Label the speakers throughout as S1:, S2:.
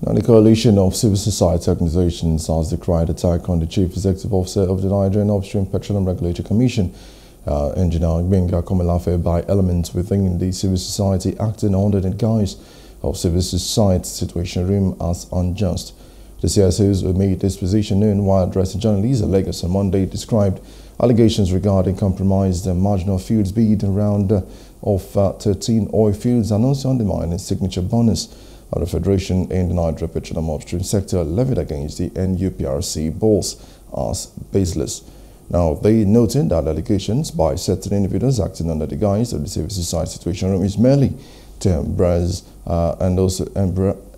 S1: Now, the coalition of civil society organizations has decried attack on the chief executive officer of the Nigerian Upstream Petroleum Regulatory Commission, uh, Engineer Gbenga Komolafe, by elements within the civil society acting under the guise of civil society situation room as unjust. The CSOs who made this position known while addressing journalists at Lagos on Monday described allegations regarding compromised marginal fields bid round uh, of uh, 13 oil fields and also undermining signature bonus of the Federation in the Nigeria Petroleum Upstream sector levied against the NUPRC boss as baseless. Now, they noted that allegations by certain individuals acting under the guise of the civil society situation room is merely to embrace uh, and also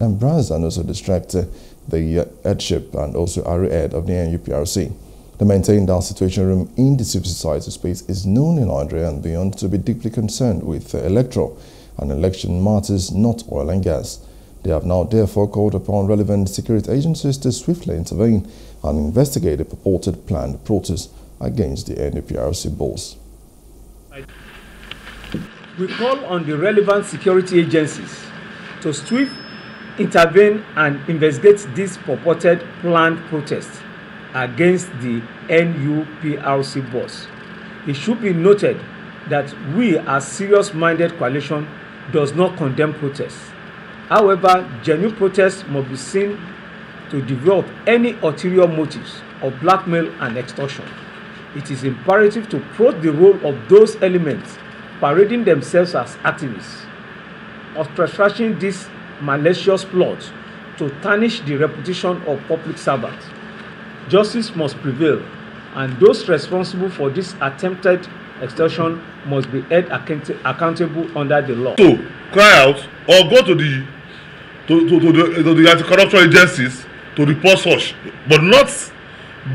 S1: embrace and also distract uh, the uh, headship and also area head of the NUPRC. They maintain that situation room in the civil society space is known in Nigeria and beyond to be deeply concerned with electoral and election matters, not oil and gas. They have now therefore called upon relevant security agencies to swiftly intervene and investigate a purported planned protest against the NUPRC boss.
S2: We call on the relevant security agencies to swiftly intervene and investigate this purported planned protest against the NUPRC boss. It should be noted that we as serious-minded coalition does not condemn protests However, genuine protests must be seen to develop any ulterior motives of blackmail and extortion. It is imperative to probe the role of those elements parading themselves as activists, ostracizing this malicious plot to tarnish the reputation of public servants. Justice must prevail, and those responsible for this attempted extortion must be held account accountable under the law.
S3: So, cry out or go to the to to to the to the anti-corruption agencies to report such but not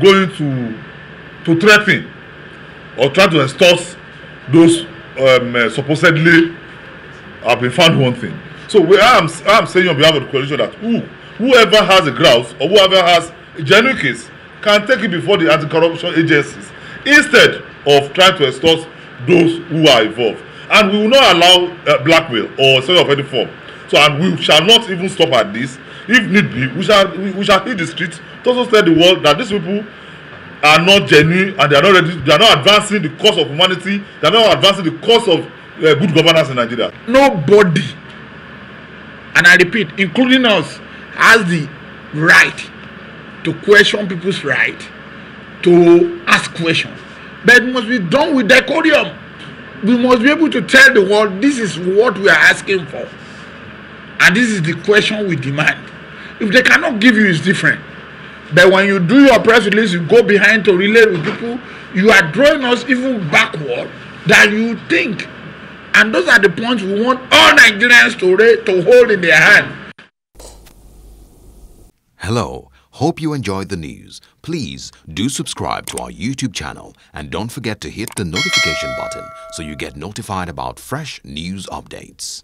S3: going to to threaten or try to extort those um, uh, supposedly have been found wanting. So we i am i am saying on behalf of the coalition that who whoever has a grouse or whoever has a genuine case can take it before the anti-corruption agencies instead of trying to extort those who are involved. And we will not allow uh, blackmail or extortion of any form so and we shall not even stop at this. If need be we shall we, we shall hit the street. To also tell the world that these people are not genuine and they are not ready they are not advancing the cause of humanity they are not advancing the cause of uh, good governance in nigeria.
S4: nobody and i repeat including us has the right to question people's right to ask questions. But it must be done with decorum we must be able to tell the world this is what we are asking for and this is the question we demand. If they cannot give you it's different. But when you do your press release you go behind to relate with people you are drawing us even backward than you think. And those are the points we want all nigerians to to hold in their hand.
S5: hello. Hope you enjoyed the news. Please do subscribe to our youtube channel and don't forget to hit the notification button so you get notified about fresh news updates